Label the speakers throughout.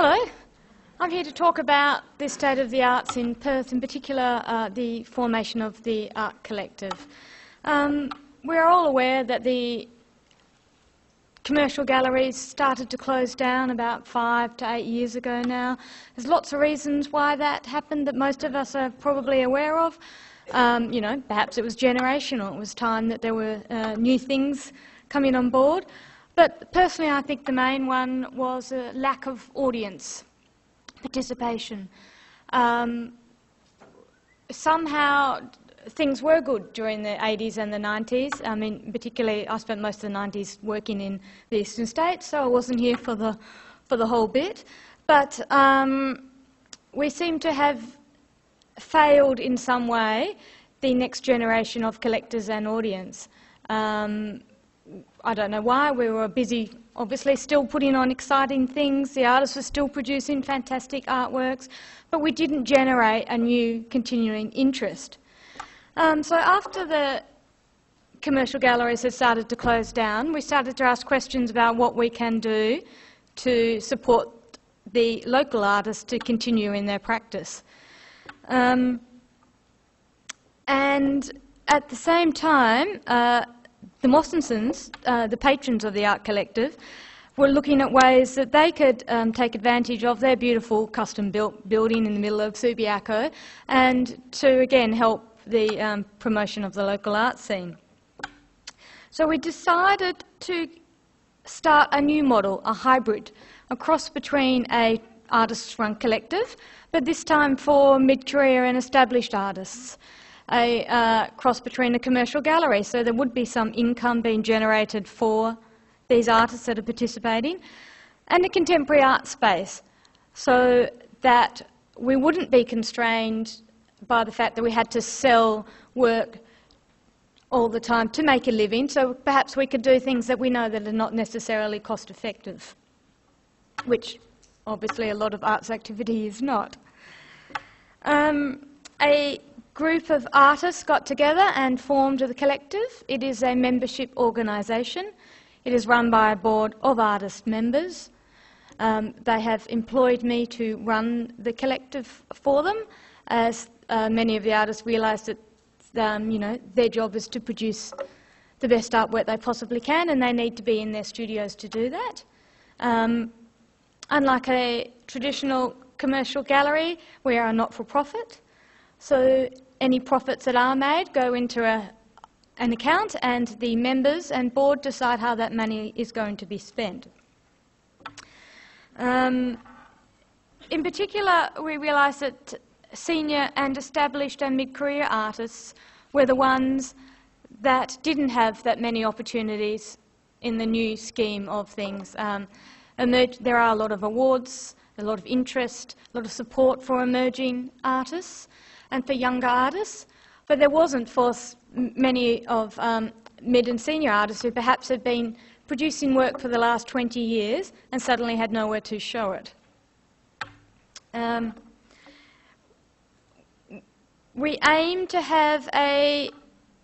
Speaker 1: Hello. I'm here to talk about the state of the arts in Perth, in particular uh, the formation of the Art Collective. Um, we're all aware that the commercial galleries started to close down about five to eight years ago now. There's lots of reasons why that happened that most of us are probably aware of. Um, you know, perhaps it was generational. It was time that there were uh, new things coming on board. But personally, I think the main one was a lack of audience participation. Um, somehow, things were good during the 80s and the 90s. I mean, particularly, I spent most of the 90s working in the eastern states, so I wasn't here for the for the whole bit. But um, we seem to have failed in some way the next generation of collectors and audience. Um, I don't know why, we were busy obviously still putting on exciting things, the artists were still producing fantastic artworks, but we didn't generate a new continuing interest. Um, so after the commercial galleries had started to close down, we started to ask questions about what we can do to support the local artists to continue in their practice. Um, and at the same time, uh, the Mostensons, uh, the patrons of the Art Collective, were looking at ways that they could um, take advantage of their beautiful custom-built building in the middle of Subiaco and to again help the um, promotion of the local art scene. So we decided to start a new model, a hybrid, a cross between a artists-run collective, but this time for mid-career and established artists a uh, cross between a commercial gallery. So there would be some income being generated for these artists that are participating, and a contemporary art space, so that we wouldn't be constrained by the fact that we had to sell work all the time to make a living, so perhaps we could do things that we know that are not necessarily cost effective, which obviously a lot of arts activity is not. Um, a group of artists got together and formed the collective. It is a membership organisation. It is run by a board of artist members. Um, they have employed me to run the collective for them, as uh, many of the artists realise that um, you know their job is to produce the best artwork they possibly can, and they need to be in their studios to do that. Um, unlike a traditional commercial gallery, we are a not-for-profit, so any profits that are made go into a, an account and the members and board decide how that money is going to be spent. Um, in particular, we realised that senior and established and mid-career artists were the ones that didn't have that many opportunities in the new scheme of things. Um, there are a lot of awards, a lot of interest, a lot of support for emerging artists, and for younger artists, but there wasn't for many of um, mid and senior artists who perhaps had been producing work for the last 20 years and suddenly had nowhere to show it. Um, we aim to have a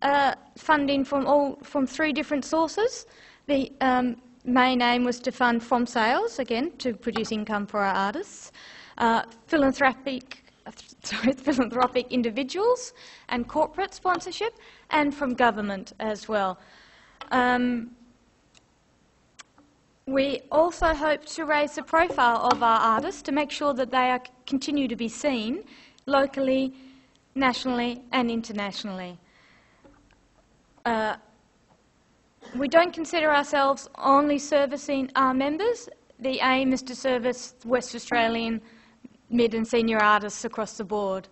Speaker 1: uh, funding from all from three different sources. The um, main aim was to fund from sales, again, to produce income for our artists, uh, philanthropic sorry, philanthropic individuals and corporate sponsorship, and from government as well. Um, we also hope to raise the profile of our artists to make sure that they are, continue to be seen locally, nationally and internationally. Uh, we don't consider ourselves only servicing our members. The aim is to service West Australian mid and senior artists across the board.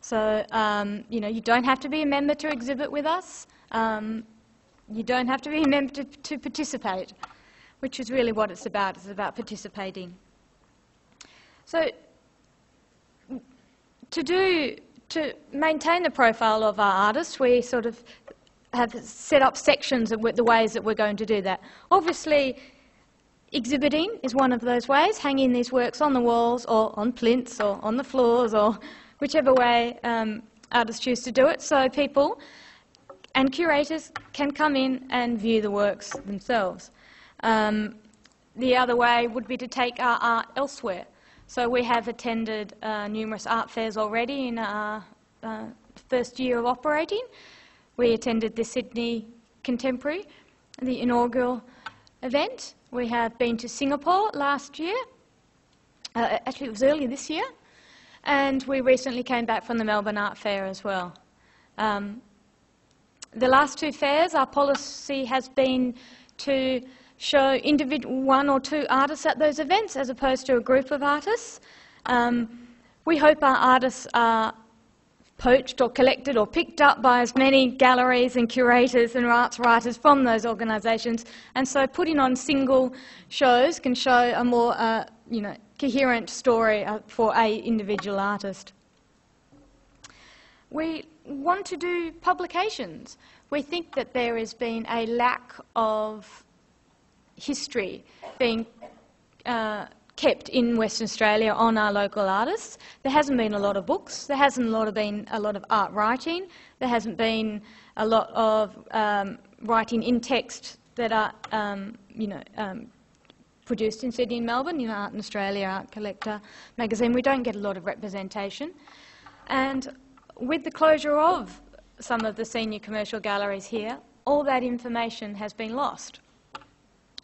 Speaker 1: So, um, you know, you don't have to be a member to exhibit with us. Um, you don't have to be a member to, to, participate, which is really what it's about. It's about participating. So, to do, to maintain the profile of our artists, we sort of have set up sections of the ways that we're going to do that. Obviously, Exhibiting is one of those ways, hanging these works on the walls or on plinths or on the floors or whichever way um, artists choose to do it, so people and curators can come in and view the works themselves. Um, the other way would be to take our art elsewhere. So we have attended uh, numerous art fairs already in our uh, first year of operating. We attended the Sydney Contemporary, the inaugural event. We have been to Singapore last year. Uh, actually, it was earlier this year. And we recently came back from the Melbourne Art Fair as well. Um, the last two fairs, our policy has been to show one or two artists at those events as opposed to a group of artists. Um, we hope our artists are poached or collected or picked up by as many galleries and curators and arts writers from those organisations. And so putting on single shows can show a more uh, you know, coherent story uh, for a individual artist. We want to do publications. We think that there has been a lack of history being uh, kept in Western Australia on our local artists. There hasn't been a lot of books. There hasn't a lot of been a lot of art writing. There hasn't been a lot of um, writing in text that are, um, you know, um, produced in Sydney and Melbourne. You know, Art and Australia, Art Collector magazine. We don't get a lot of representation, and with the closure of some of the senior commercial galleries here, all that information has been lost.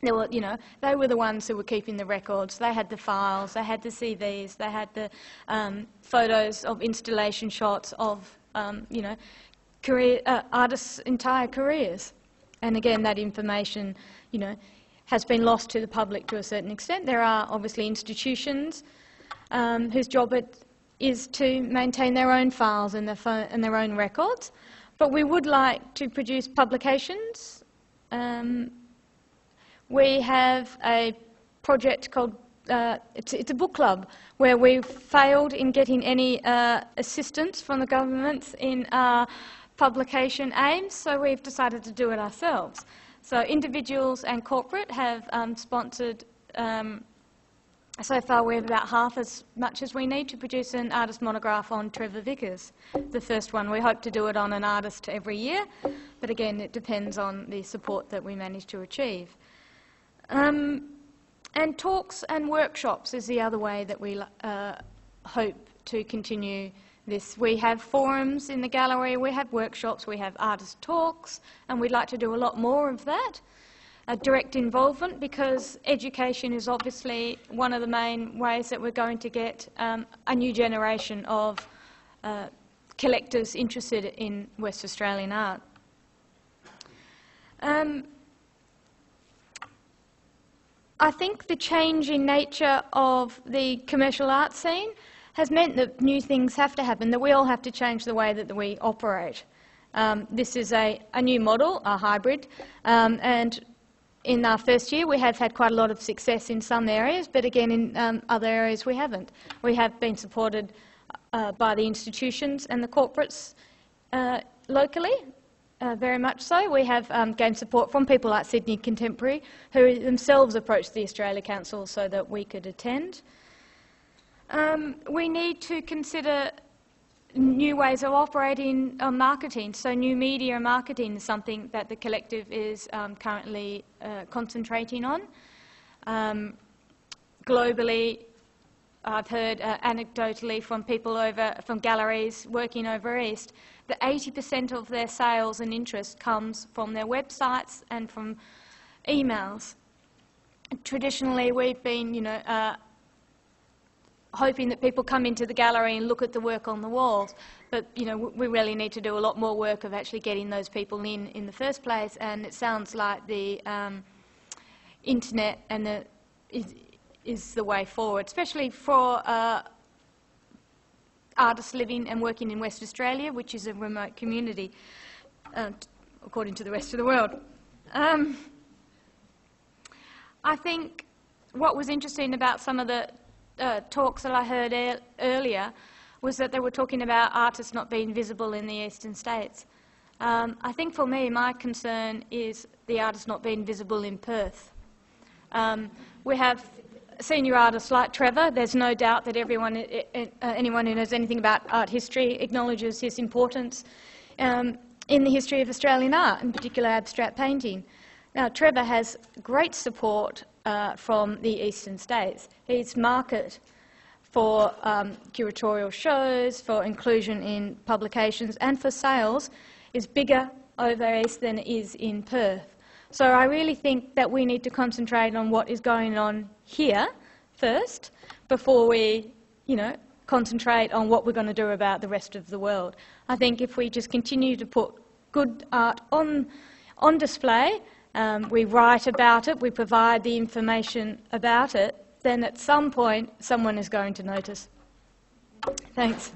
Speaker 1: There were, you know, they were the ones who were keeping the records. They had the files, they had the CVs, they had the um, photos of installation shots of, um, you know, career, uh, artists' entire careers. And again, that information, you know, has been lost to the public to a certain extent. There are obviously institutions um, whose job it is to maintain their own files and their, and their own records. But we would like to produce publications. Um, we have a project called, uh, it's, it's, a book club, where we've failed in getting any uh, assistance from the government in our publication aims, so we've decided to do it ourselves. So individuals and corporate have um, sponsored um, so far we have about half as much as we need to produce an artist monograph on Trevor Vickers, the first one. We hope to do it on an artist every year, but again it depends on the support that we manage to achieve. Um, and talks and workshops is the other way that we uh, hope to continue this. We have forums in the gallery, we have workshops, we have artist talks, and we'd like to do a lot more of that direct involvement because education is obviously one of the main ways that we're going to get um, a new generation of uh, collectors interested in West Australian art. Um, I think the change in nature of the commercial art scene has meant that new things have to happen, that we all have to change the way that we operate. Um, this is a, a, new model, a hybrid, um, and in our first year, we have had quite a lot of success in some areas, but again, in um, other areas, we haven't. We have been supported uh, by the institutions and the corporates uh, locally, uh, very much so. We have um, gained support from people like Sydney Contemporary, who themselves approached the Australia Council so that we could attend. Um, we need to consider new ways of operating on marketing. So new media marketing is something that the collective is um, currently uh, concentrating on. Um, globally, I've heard uh, anecdotally from people over from galleries working over east that 80% of their sales and interest comes from their websites and from emails. Traditionally, we've been, you know, uh, hoping that people come into the gallery and look at the work on the walls. But you know, we really need to do a lot more work of actually getting those people in in the first place. And it sounds like the um, internet and the is is the way forward, especially for uh, artists living and working in West Australia, which is a remote community, uh, according to the rest of the world. Um, I think what was interesting about some of the uh, talks that I heard earlier was that they were talking about artists not being visible in the eastern states. Um, I think for me, my concern is the artists not being visible in Perth. Um, we have senior artists like Trevor. There's no doubt that everyone, uh, anyone who knows anything about art history acknowledges his importance um, in the history of Australian art, in particular abstract painting. Now, Trevor has great support uh, from the eastern states. His market for um, curatorial shows, for inclusion in publications, and for sales is bigger over east than it is in Perth. So I really think that we need to concentrate on what is going on here first before we, you know, concentrate on what we're going to do about the rest of the world. I think if we just continue to put good art on, on display, um, we write about it, we provide the information about it, then at some point someone is going to notice. Thanks.